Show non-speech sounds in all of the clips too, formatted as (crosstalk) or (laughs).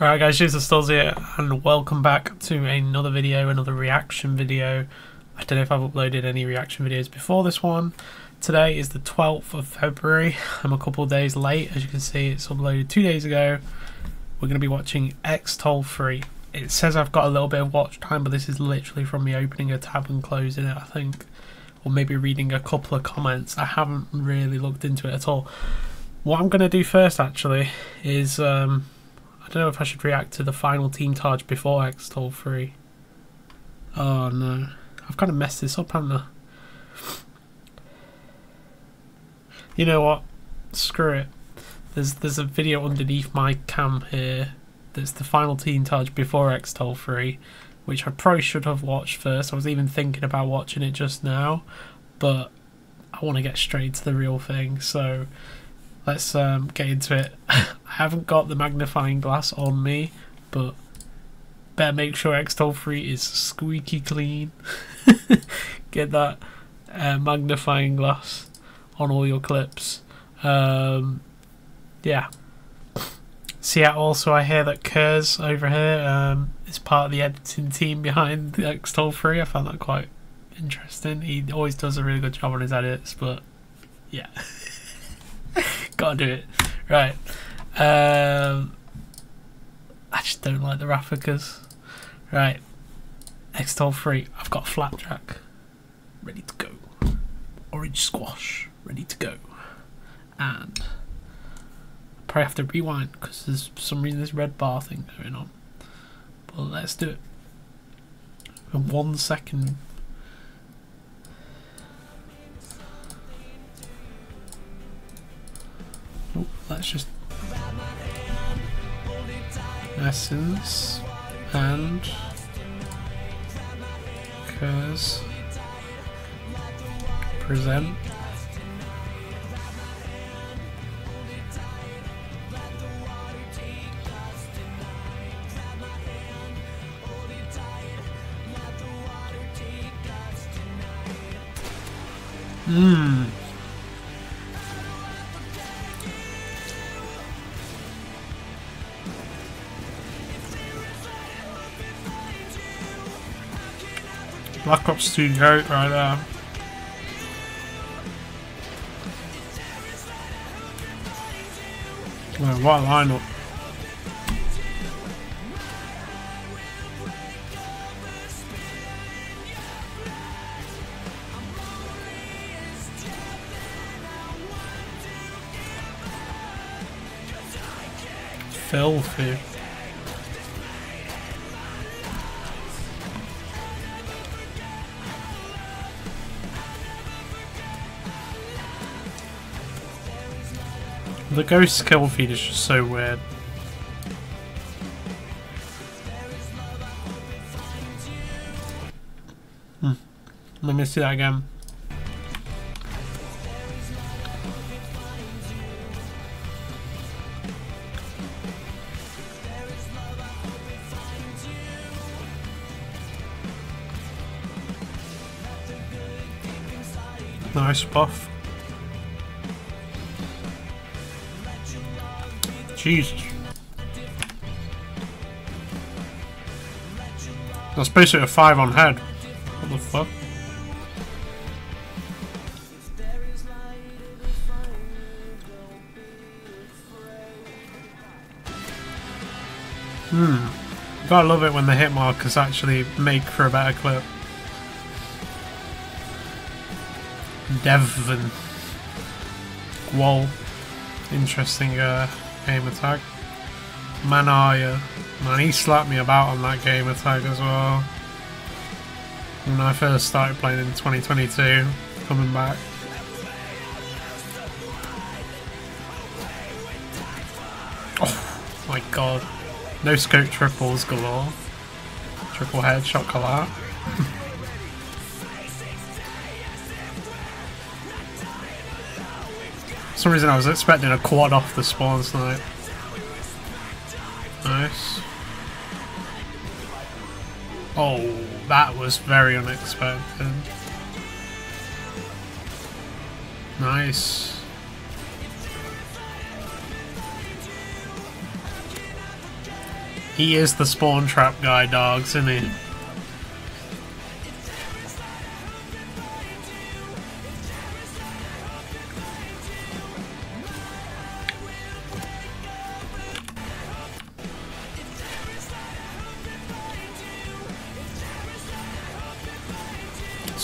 Alright guys, Jason Stills here and welcome back to another video, another reaction video. I don't know if I've uploaded any reaction videos before this one. Today is the 12th of February. I'm a couple of days late, as you can see it's uploaded two days ago. We're going to be watching Extol 3. It says I've got a little bit of watch time, but this is literally from me opening a tab and closing it, I think. Or maybe reading a couple of comments. I haven't really looked into it at all. What I'm going to do first, actually, is... Um, don't know if I should react to the final team charge before Extol 3. Oh no. I've kind of messed this up, haven't I? You know what? Screw it. There's there's a video underneath my cam here that's the final team charge before Extol 3, which I probably should have watched first. I was even thinking about watching it just now, but I want to get straight to the real thing, so let's um, get into it. (laughs) I haven't got the magnifying glass on me, but better make sure Extol 3 is squeaky clean. (laughs) get that uh, magnifying glass on all your clips. Um, yeah. So yeah, also I hear that Kurz over here um, is part of the editing team behind the Extol 3. I found that quite interesting. He always does a really good job on his edits, but yeah. (laughs) (laughs) Gotta do it. Right. Um, I just don't like the Rafficas. Right. Extol 3. I've got Flapjack. Ready to go. Orange Squash. Ready to go. And I probably have to rewind because there's for some reason this red bar thing going on. But let's do it. In one second let's just essence and curse present Mmm. Black Ops 2 goat right there. Well, what a lineup. Filthy. The ghost kill feed is just so weird. Hmm. Let me see that again. Nice buff. Jesus. That's basically a 5 on head. What the fuck? Hmm. Gotta love it when the hit markers actually make for a better clip. Devon. Wall. Interesting uh, game attack. Manaya. Man, he slapped me about on that game attack as well. When I first started playing in 2022, coming back. Oh my god. No scope triples galore. Triple headshot collapse. (laughs) some reason I was expecting a quad off the spawn snipe. Nice. Oh, that was very unexpected. Nice. He is the spawn trap guy, dogs, isn't he?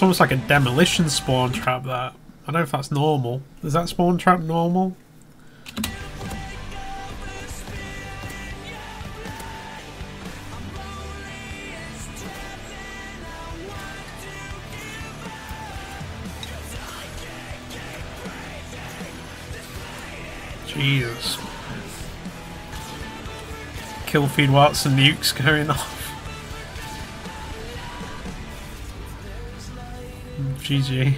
It's almost like a demolition spawn trap that. I don't know if that's normal. Is that spawn trap normal? Jesus. Kill feed Watson nukes going (laughs) off. GG.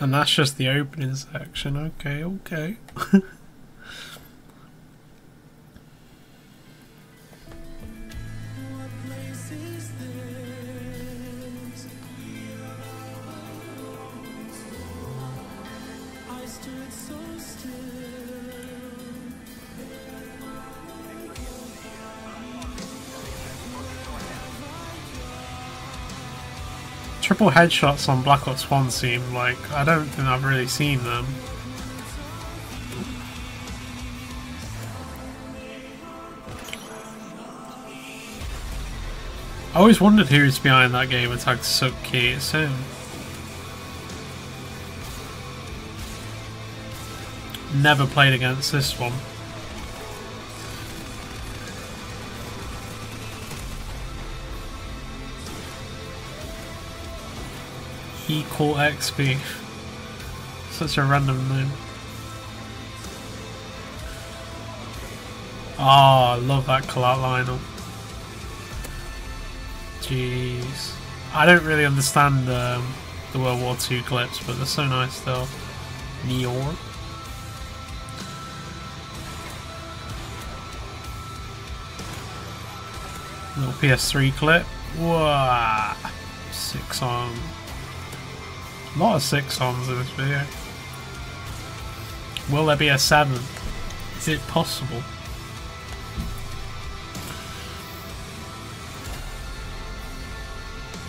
And that's just the opening section. Okay, okay. (laughs) triple headshots on Black Ops 1 seem like I don't think I've really seen them. I always wondered who's behind that game attack Suki. It's him. Never played against this one. Equal XP. Such a random name. Oh, I love that Collat lineup. Jeez. I don't really understand um, the World War II clips, but they're so nice though. Neor. Little PS3 clip. Whoa. Six on a lot of six songs in this video. Will there be a seven? Is it possible?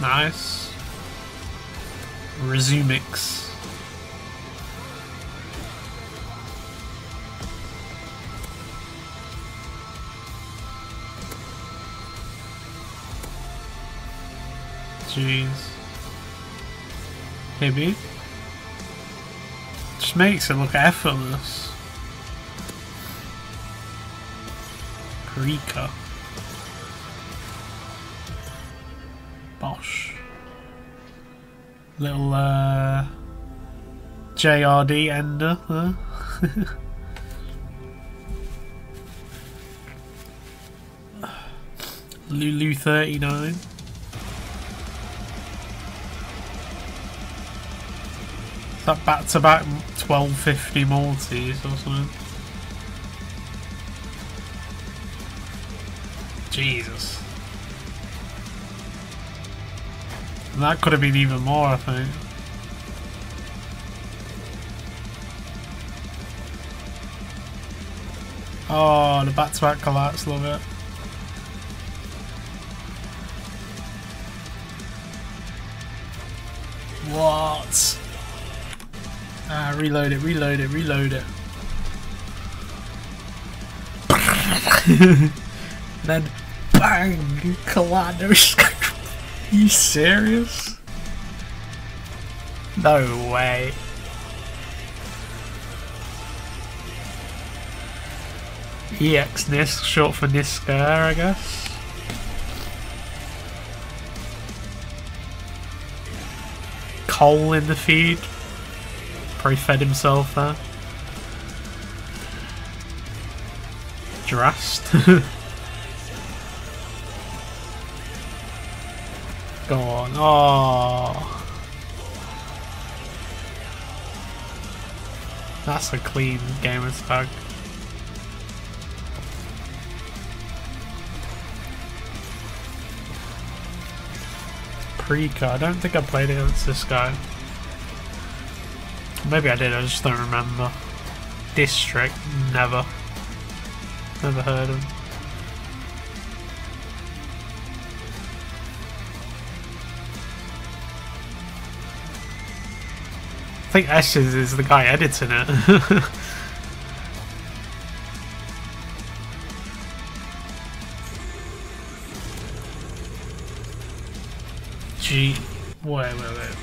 Nice. Resumix. Jeez. Maybe. Just makes it look effortless. Parika. Bosh. Little uh JRD ender? (laughs) Lulu 39. That back to back 1250 multis or something? Jesus. And that could have been even more, I think. Oh, the back-to-back -back collapse, love it. What? Ah, reload it, reload it, reload it. (laughs) then bang! Collider. you serious? No way. EX Nisk, short for Niska, I guess. Coal in the feed. Fed himself there. Drast. (laughs) Go on. Oh. That's a clean gamer tag. Preca. I don't think I played against this guy. Maybe I did, I just don't remember. District, never. Never heard of. I think Ashes is the guy editing it. (laughs) G. Wait, wait, wait.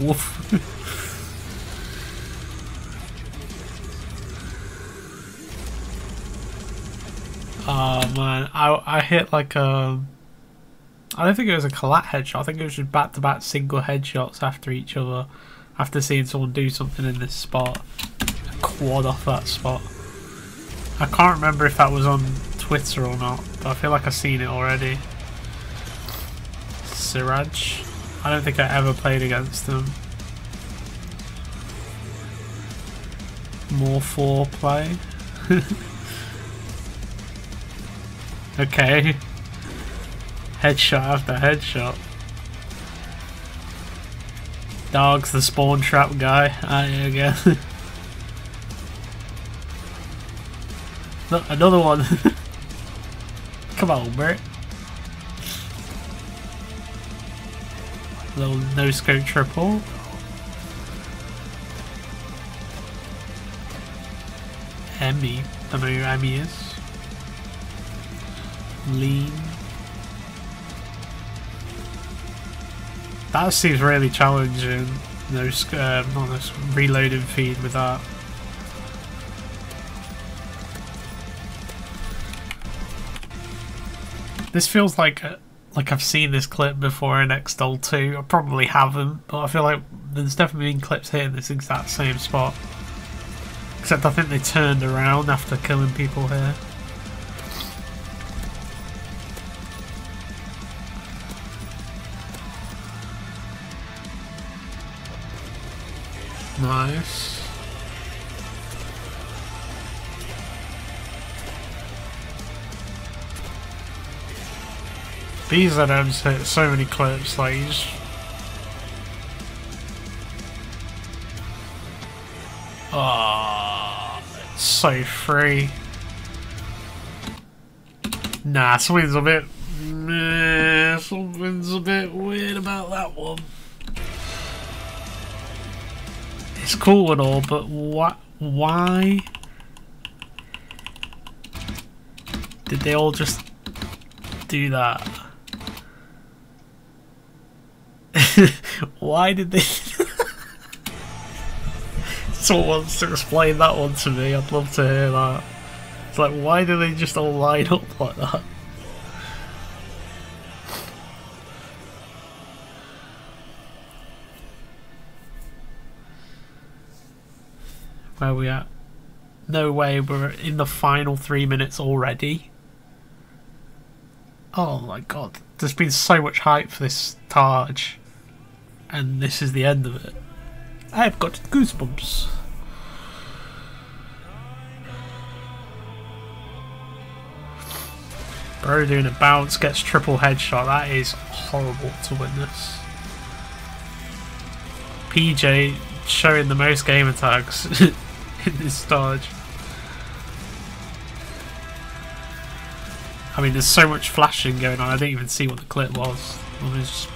Woof. (laughs) oh man, I I hit like a. I don't think it was a collat headshot. I think it was just back-to-back single headshots after each other, after seeing someone do something in this spot. Quad off that spot. I can't remember if that was on Twitter or not, but I feel like I've seen it already. Siraj. I don't think I ever played against him. More foreplay. (laughs) okay. Headshot after headshot. Dog's the spawn trap guy. I. (laughs) Look, another one. (laughs) Come on, Bert. Little no scope triple. Emmy. Know who Emmy is. Lean. That seems really challenging. No, uh, not this reloading feed with that. This feels like a, like I've seen this clip before in Extol 2. I probably haven't, but I feel like there's definitely been clips here in this exact same spot. Except I think they turned around after killing people here. Nice. BZM's hit so many clips, like he's... Oh, it's so free. Nah, something's a bit... Meh, something's a bit weird about that one. It's cool and all, but what? Why? Did they all just do that? (laughs) Why did they... (laughs) Someone wants to explain that one to me, I'd love to hear that. It's like, why do they just all line up like that? Where we at? No way, we're in the final three minutes already. Oh my god, there's been so much hype for this Taj and this is the end of it. I've got goosebumps. Bro doing a bounce, gets triple headshot. That is horrible to witness. PJ showing the most gamer tags (laughs) in this stage. I mean, there's so much flashing going on, I didn't even see what the clip was. It was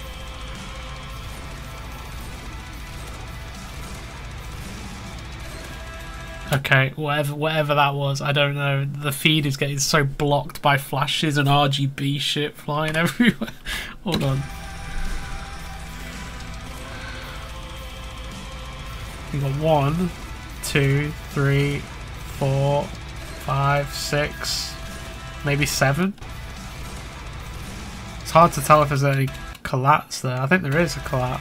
Okay, whatever whatever that was, I don't know. The feed is getting so blocked by flashes and RGB shit flying (laughs) everywhere. Hold on. We got one, two, three, four, five, six, maybe seven. It's hard to tell if there's any collapse there. I think there is a collat.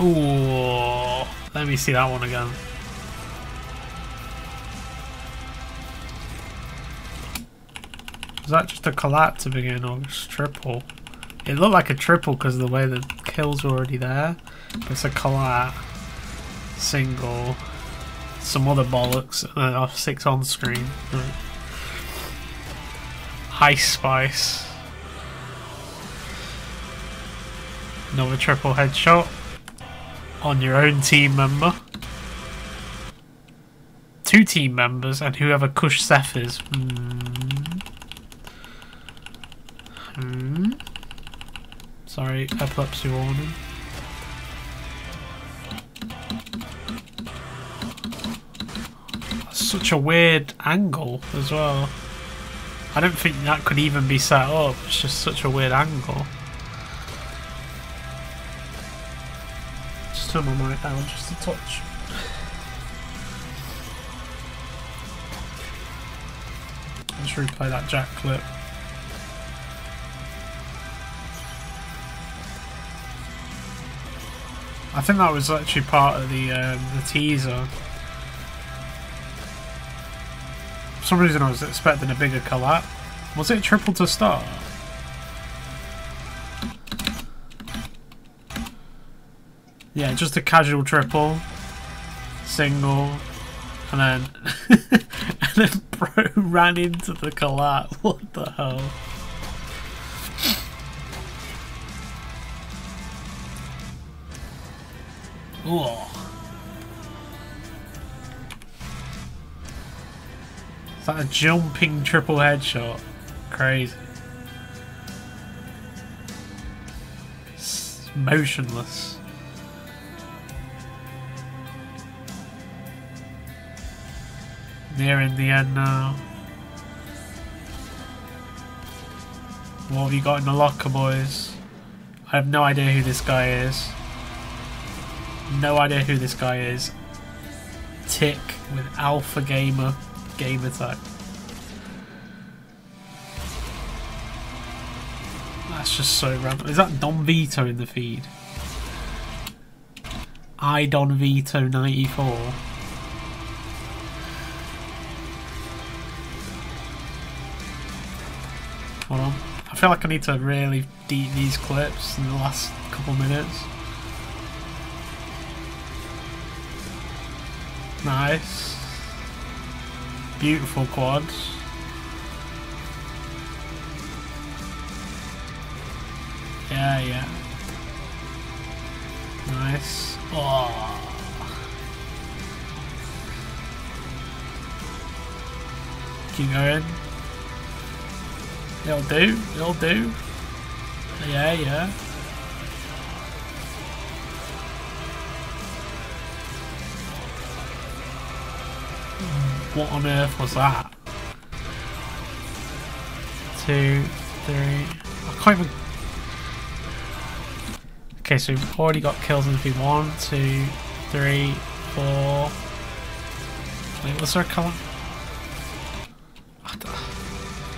Ooh, let me see that one again. Was that just a collat to begin or just triple? It looked like a triple because of the way the kills were already there. It's a collat. Single. some other bollocks, uh, and then six on screen. Ice Spice. Another triple headshot on your own team member. Two team members and whoever Kush Seth is. Hmm. Hmm. Sorry, epilepsy warning. Such a weird angle as well. I don't think that could even be set up. It's just such a weird angle. Turn my down just a touch. Let's replay that Jack clip. I think that was actually part of the um, the teaser. For some reason I was expecting a bigger collat. Was it triple to start? Yeah, just a casual triple, single, and then (laughs) and then bro (laughs) ran into the collat. (laughs) What the hell? Ooh. Is that a jumping triple headshot? Crazy. It's motionless. Nearing the end now. What have you got in the locker, boys? I have no idea who this guy is. No idea who this guy is. Tick with Alpha Gamer game attack. That's just so random. Is that Don Vito in the feed? I Don Vito 94. I feel like I need to really deep these clips in the last couple minutes. Nice. Beautiful quads. Yeah, yeah. Nice. Oh. Keep going. It'll do. It'll do. Yeah, yeah. What on earth was that? Two, three. I can't even. Okay, so we've already got kills in the feed. One, two, three, four. Wait, what's our colour?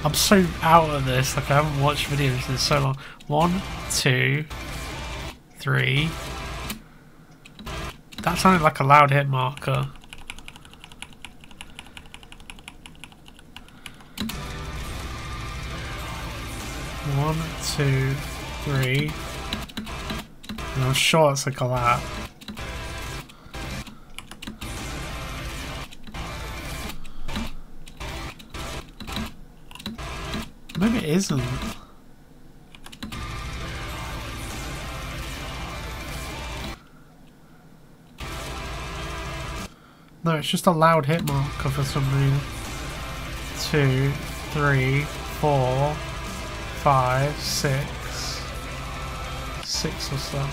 I'm so out of this. Like I haven't watched videos in so long. One, two, three. That sounded like a loud hit marker. One, two, three. And I'm sure it's a collat. Isn't. No, it's just a loud hit marker for some reason. Two, three, four, five, six, six or so.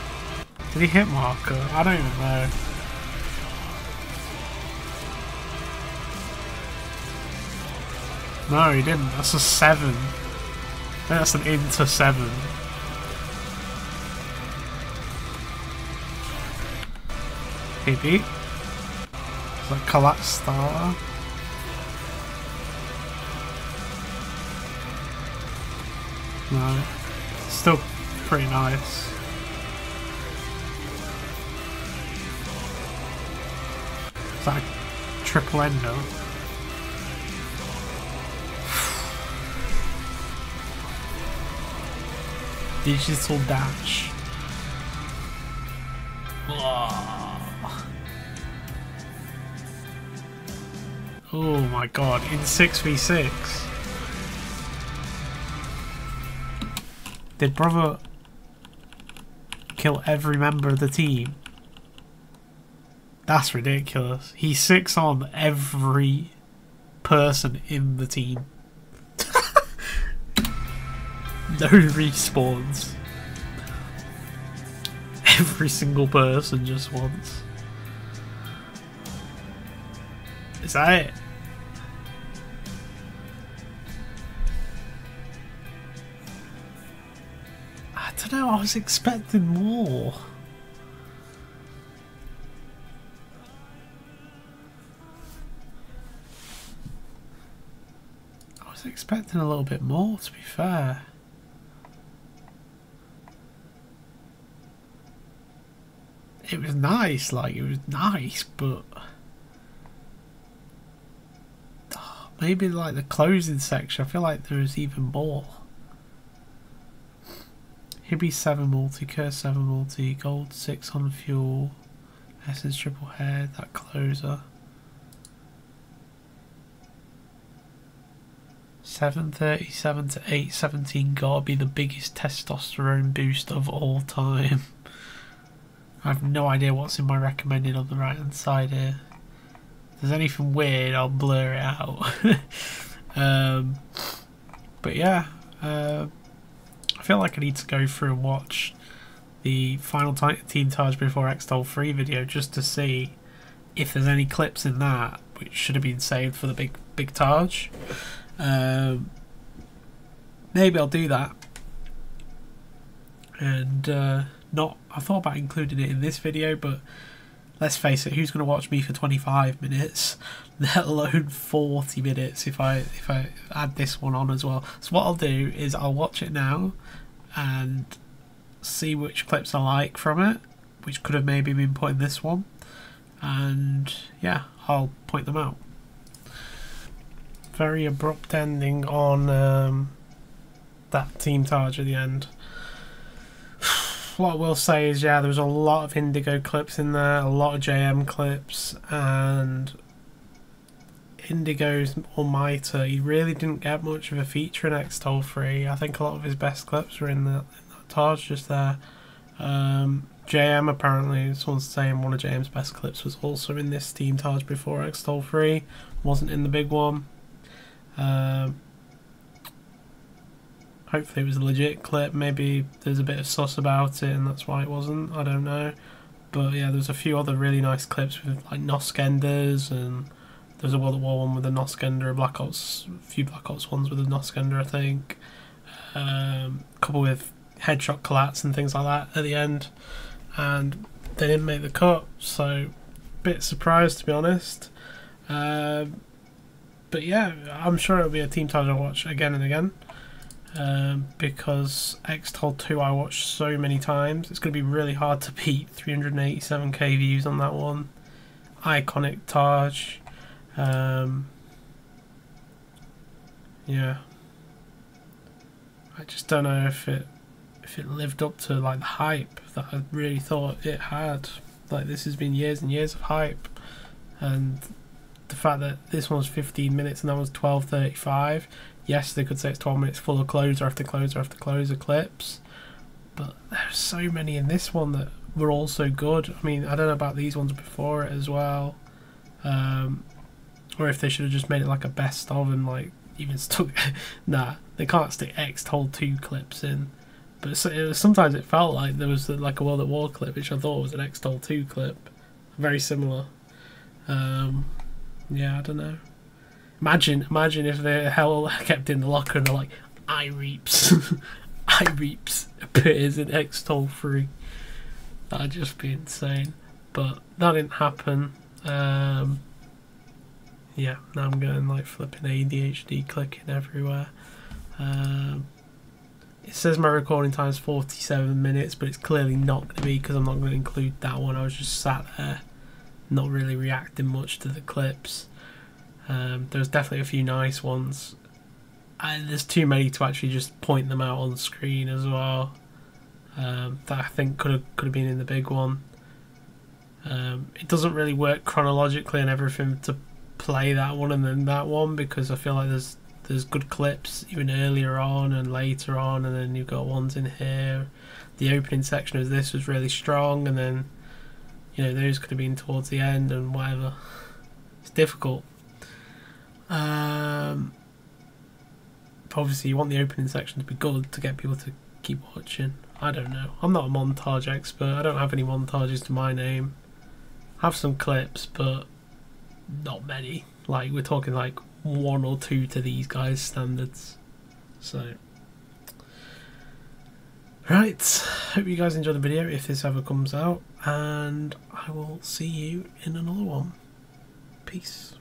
Did he hit marker? I don't even know. No, he didn't. That's a seven. That's an into seven. Maybe. Is that collapse starter? No. Still pretty nice. Is that a triple endo? Digital dash. Oh my god, in 6v6. Did brother kill every member of the team? That's ridiculous. He's six on every person in the team. (laughs) no respawns. Every single person just once. Is that it? I don't know, I was expecting more. I was expecting a little bit more, to be fair. It was nice, like, it was nice, but... (sighs) Maybe, like, the closing section, I feel like there was even more. Hibby 7 multi, Curse 7 multi, Gold 6 on fuel, Essence triple hair, that closer. 737 to 817 gotta be the biggest testosterone boost of all time. (laughs) I have no idea what's in my recommended on the right hand side here. If there's anything weird, I'll blur it out. (laughs) um, but yeah, uh, I feel like I need to go through and watch the final Team Taj before Extol 3 video just to see if there's any clips in that which should have been saved for the big big Taj. Um, maybe I'll do that. And uh, not, I thought about including it in this video, but let's face it, who's going to watch me for 25 minutes, (laughs) let alone 40 minutes if I if I add this one on as well. So what I'll do is I'll watch it now and see which clips I like from it, which could have maybe been put in this one, and yeah, I'll point them out. Very abrupt ending on um, that Team Taj at the end. What I will say is, yeah, there was a lot of Indigo clips in there, a lot of JM clips, and Indigo's Almighty, he really didn't get much of a feature in Extol 3. I think a lot of his best clips were in, the, in that Taj just there. Um, JM apparently, someone's saying one of JM's best clips was also in this Team Taj before Extol 3, wasn't in the big one. Um, hopefully it was a legit clip. Maybe there's a bit of sus about it, and that's why it wasn't. I don't know. But yeah, there's a few other really nice clips with like Noskenders, and there's a World at War one with a Noskender, a Black Ops, a few Black Ops ones with a Noskender, I think. Um, a couple with headshot collats and things like that at the end, and they didn't make the cut. So, bit surprised to be honest. Um, but yeah, I'm sure it'll be a Team Taj I watch again and again um, because Extol 2 I watched so many times. It's going to be really hard to beat 387k views on that one. Iconic Taj. Um, yeah. I just don't know if it if it lived up to like the hype that I really thought it had. Like this has been years and years of hype, and the fact that this one's 15 minutes and that was 12:35 yes, they could say it's 12 minutes full of closer after closer after closer clips, but there's so many in this one that were all so good. I mean, I don't know about these ones before it as well, um, or if they should have just made it like a best of and like even (laughs) stuck. nah, they can't stick Extol two clips in. But it was, sometimes it felt like there was like a World at War clip, which I thought was an Extol two clip, very similar. Um, yeah, I don't know. Imagine, imagine if the hell kept in the locker and they're like, I reaps, (laughs) I reaps appears in Extol 3. That'd just be insane. But that didn't happen. Um, yeah, now I'm going like flipping ADHD clicking everywhere. Um, it says my recording time is 47 minutes, but it's clearly not going to be because I'm not going to include that one. I was just sat there, not really reacting much to the clips. Um, there's definitely a few nice ones. There's too many to actually just point them out on screen as well. Um, that I think could have could have been in the big one. Um, it doesn't really work chronologically and everything to play that one and then that one because I feel like there's there's good clips even earlier on and later on, and then you've got ones in here. The opening section of this was really strong, and then you know those could have been towards the end and whatever. It's difficult. Um, obviously, you want the opening section to be good to get people to keep watching. I don't know. I'm not a montage expert. I don't have any montages to my name. I have some clips, but not many. Like we're talking like one or two to these guys' standards. So, right. Hope you guys enjoy the video if this ever comes out, and I will see you in another one. Peace.